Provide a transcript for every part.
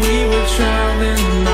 we were traveling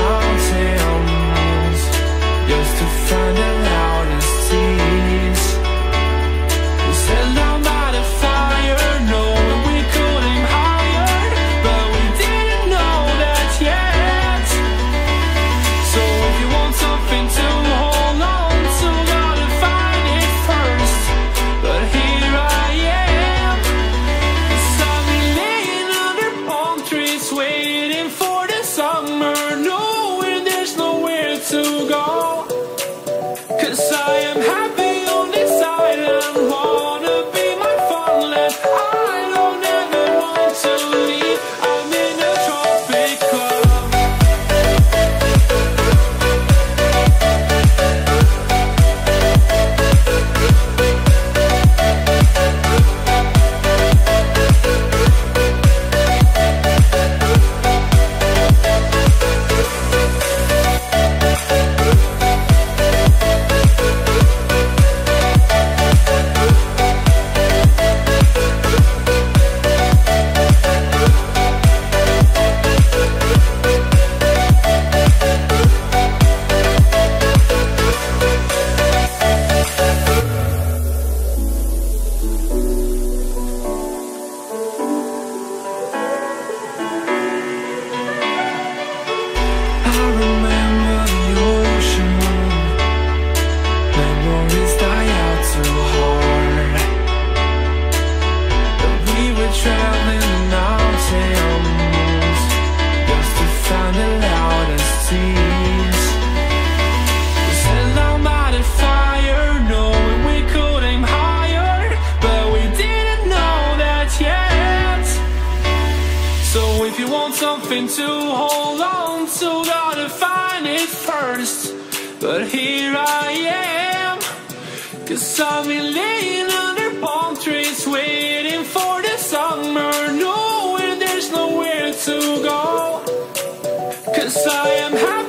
first But here I am. Cause I've been laying under palm trees Waiting for the summer Knowing there's nowhere to go. Cause I am happy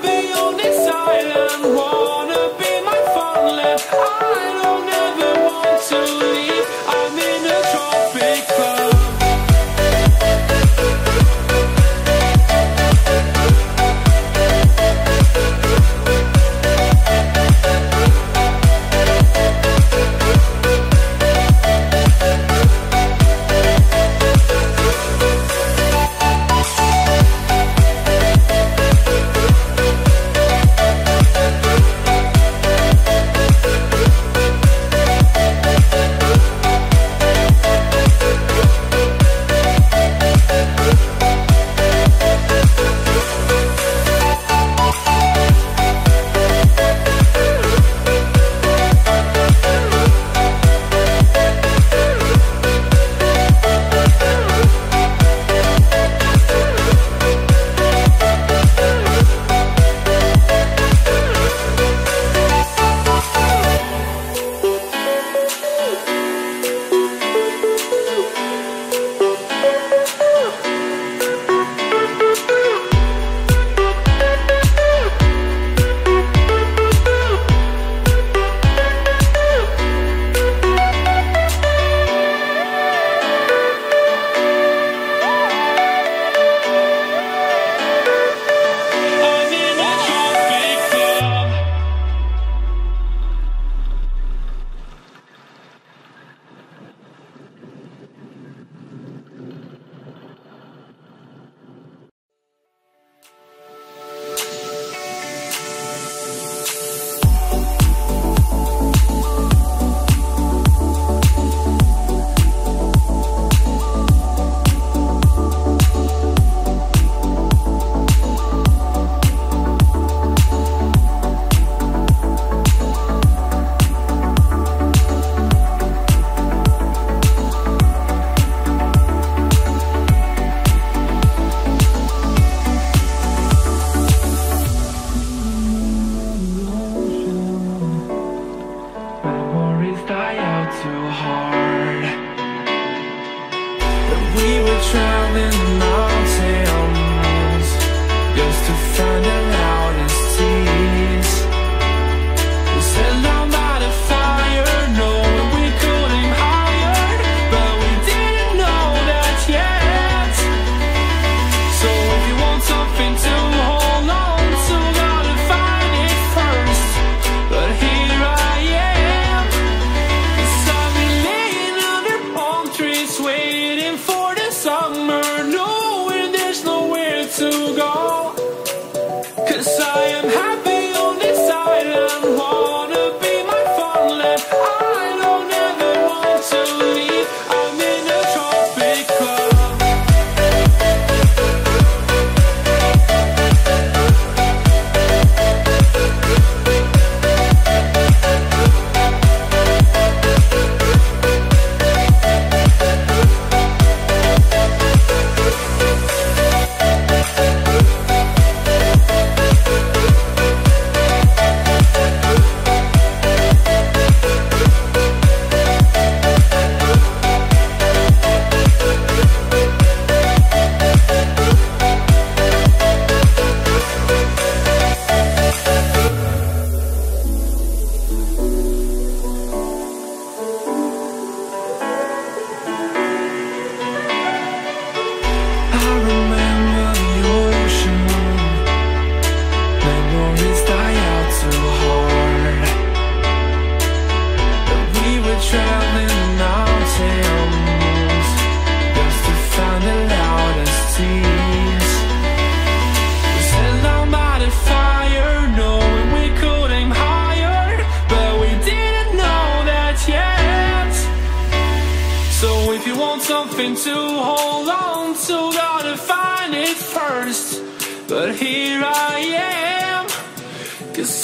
I remember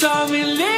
Tommy Lee.